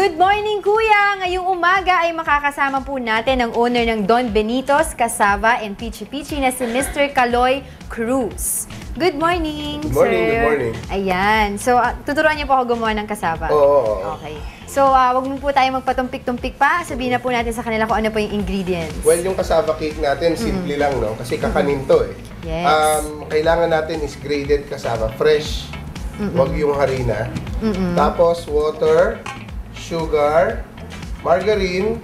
Good morning, Kuya! Ngayong umaga ay makakasama po natin ang owner ng Don Benitos, Cassava and Pichi Pichi na si Mr. Caloy Cruz. Good morning, Good morning, sir. good morning. Ayan. So, ah, tuturuan niyo po ako gumawa ng cassava. Oo. Okay. So, uh, wag mo po tayo magpatumpik-tumpik pa. Sabihin na po natin sa kanila kung ano po yung ingredients. Well, yung cassava cake natin, simple lang, no? Kasi kakanin to, eh. Yes. Um, kailangan natin is graded cassava, fresh. Wag yung harina. Tapos, water, sugar, margarine,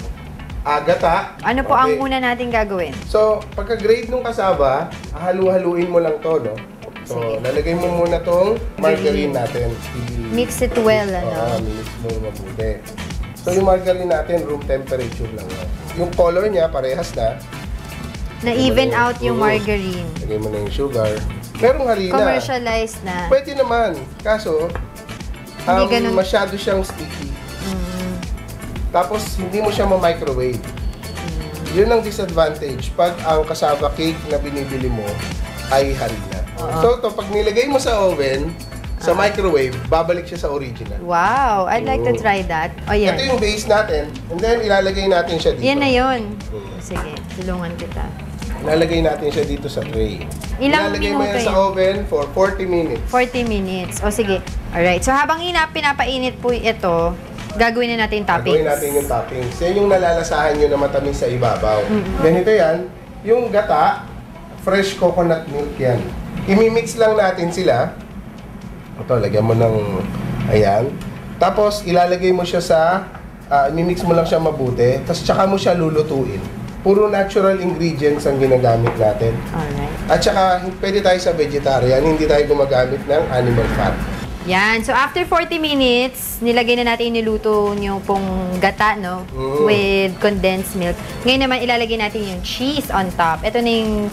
agata. Ano po ang una nating gagawin? So, pagka-grade ng cassava, halu-haluin mo lang to, no? So, Sige. lalagay mo muna tong margarine natin. Mix it well, Oo, ano? mix mo mabuti. So, yung margarine natin, room temperature lang. No? Yung color niya, parehas na. Na-even out yung Mm. margarine. Lagay mo na yung sugar. Merong harina. Commercialized na. Pwede naman. Kaso, Hindi um, ganun. masyado siyang sticky. Tapos, hindi mo siya ma-microwave. Yun ang disadvantage pag ang cassava cake na binibili mo ay harina. So, to pag nilagay mo sa oven, sa microwave, babalik siya sa original. Wow, I'd like to Oo. try that. O Ito yan. yung base natin, and then ilalagay natin siya dito. Yan na yun. Mm. Sige, tulungan kita. Ilalagay natin siya dito sa tray. Ilang Ilalagay mo minuto yan sa oven for 40 minutes. 40 minutes. O sige. Alright. So habang ina pinapainit po ito, gagawin na natin yung toppings. Gagawin natin yung toppings. Yan yung nalalasahan nyo na matamis sa ibabaw. Ganito yan. Yung gata, fresh coconut milk yan. Imimix lang natin sila. Ito, lagyan mo ng, ayan. Tapos, ilalagay mo siya sa, uh, imimix mo lang siya mabuti. Tapos, tsaka mo siya lulutuin. Puro natural ingredients ang ginagamit natin. Alright. At saka, pwede tayo sa vegetarian, hindi tayo gumagamit ng animal fat. Yan. So after 40 minutes, nilagay na natin niluto yung pong gata, no? Mm. With condensed milk. Ngayon naman, ilalagay natin yung cheese on top. Ito na yung,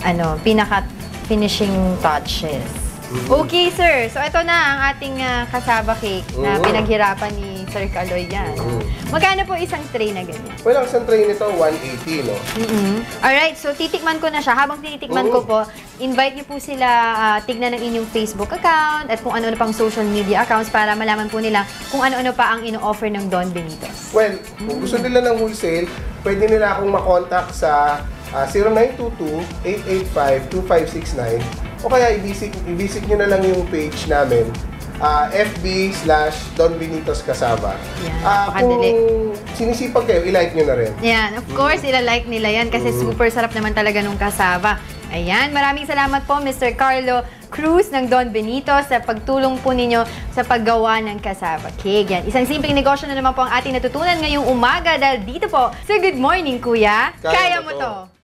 ano, pinaka finishing touches. Okay, sir. So, ito na ang ating ah, cassava cake na Mm. pinaghirapan ni Sir Caloy yan. Mm. Magkano po isang tray na ganyan? Well, ang isang tray nito, 180, no? mm Alright, so titikman ko na siya. Habang tinitikman ko Oo. po, invite niyo po sila ah, tignan ng inyong Facebook account at kung ano-ano pang social media accounts para malaman po nila kung ano-ano pa ang ino-offer ng Don Benitos. Well, kung gusto nila ng wholesale, pwede nila akong makontak sa ah, 0922-885-2569 o kaya i-visit, i-visit nyo na lang yung page namin ah, FB slash Don Benitos Casava. Yan, Ah, kung sinisipag kayo, i-like nyo na rin. Yan, of course, ila-like nila yan kasi Mm. super sarap naman talaga nung kasaba. Ayan, maraming salamat po Mr. Carlo Cruz ng Don Benito sa pagtulong po ninyo sa paggawa ng kasaba cake. Yan, isang simpleng negosyo na naman po ang ating natutunan ngayong umaga dahil dito po sa Good Morning Kuya, Kaya kaya mo mo to. to.